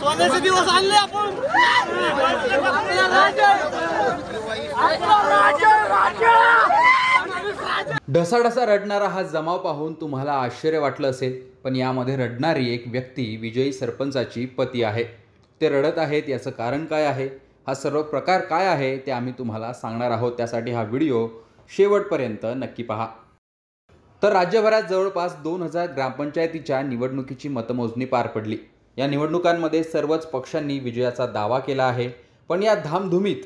सोन्याचे दिवस आणले आपण. ढसाढसा रडणारा हा जमाव पाहून तुम्हाला आश्चर्य वाटलं असेल पण यामध्ये रडणारी एक व्यक्ती विजयी सरपंचाची पती आहे. ते रडत आहेत याचं कारण काय आहे? हा सर्व प्रकार काय आहे ते आम्ही तुम्हाला सांगणार आहोत. त्यासाठी हा व्हिडिओ शेवटपर्यंत नक्की पहा. तर राज्यभरात जवळपास दोन हजार ग्रामपंचायतीच्या निवडणुकीची मतमोजणी पार पडली. या निवडणुकांमध्ये सर्वच पक्षांनी विजयाचा दावा केला आहे. पण या धामधुमीत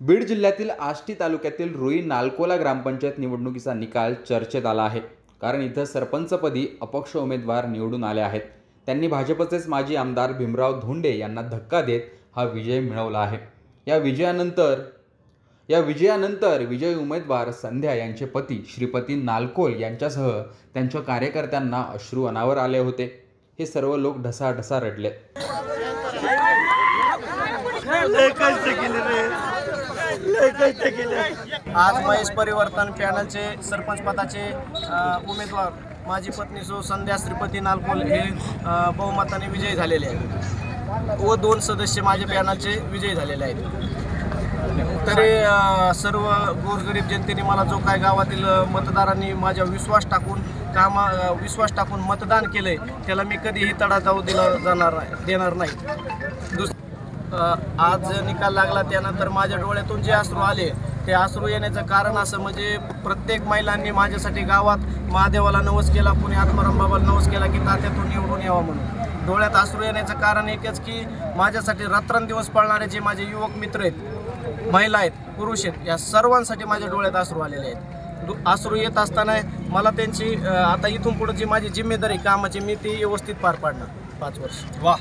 बीड जिल्ह्यातील आष्टी तालुक्यातील रुई नालकोला ग्रामपंचायत निवडणुकीचा निकाल चर्चेत आला आहे. कारण इथं सरपंचपदी अपक्ष उमेदवार निवडून आले आहेत. त्यांनी भाजपचेच माजी आमदार भीमराव धोंडे यांना धक्का देत हा विजय मिळवला आहे. या विजयानंतर या विजयानंतर विजयी उमेदवार संध्या यांचे पती श्रीपती नालकोल यांच्यासह त्यांच्या कार्यकर्त्यांना अश्रू अनावर आले होते. हे सर्व लोक ढसाढसा रडले. आज महेश परिवर्तन पॅनलचे सरपंच पदाचे उमेदवार माझी पत्नी सो संध्या श्रीपती नालकोल हे बहुमताने विजयी झालेले आहेत. व दोन सदस्य माझ्या पॅनलचे विजयी झालेले आहेत. तरी सर्व गोरगरीब जनतेने मला जो काय गावातील मतदारांनी माझ्या विश्वास टाकून कामा विश्वास टाकून मतदान केलंय त्याला मी कधीही तडा जाऊ दिला जाणार देणार नाही. दुस आज निकाल लागला त्यानंतर माझ्या डोळ्यातून जे अश्रू आले ते अश्रू येण्याचं कारण असं म्हणजे प्रत्येक महिलांनी माझ्यासाठी गावात महादेवाला नवस केला कुणी आत्माराम बाबाला नवस केला की तात्यातून निवडून यावा म्हणून. डोळ्यात अश्रू येण्याचं कारण एकच की माझ्यासाठी रात्रंदिवस पळणारे जे माझे युवक मित्र आहेत महिला आहेत पुरुष आहेत या सर्वांसाठी माझ्या डोळ्यात अश्रू आलेले आहेत. दु- येत असताना मला त्यांची आता इथून पुढे जी माझी जिम्मेदारी कामाची मी ती व्यवस्थित पार पाडणार. पाच वर्ष. वा.